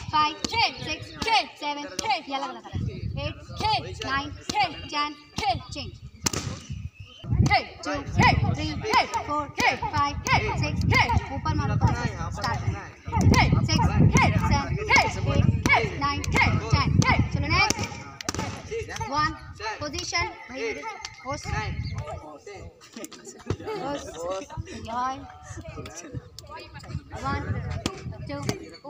five thread, six thread, seven thread, yellow color color. Eight thread, nine thread, ten thread, change. Thread, two thread, three thread, four thread, five thread, six thread, open mouth process, start. Thread, six thread, seven thread, eight thread, nine thread, ten thread. Chalo next. One, position, horse, horse, horse, one, two,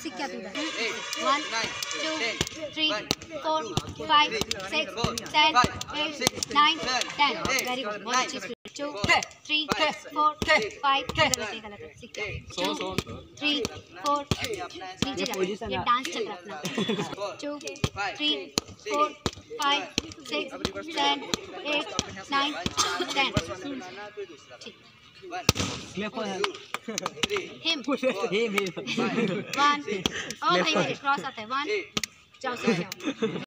six capital. One, two, three, four, five, six, seven, eight, nine, ten. Very good. बहुत अच्छी speed. Two, three, four, five. गलत है गलत है. Six. Two, three, four. नीचे जाओ. ये dance चल रहा है अपना. Two, three, four, five, six, seven, eight, nine, ten. ठीक. क्लियर है. him. Him, him. One. Okay, cross at one. Jump, jump, jump.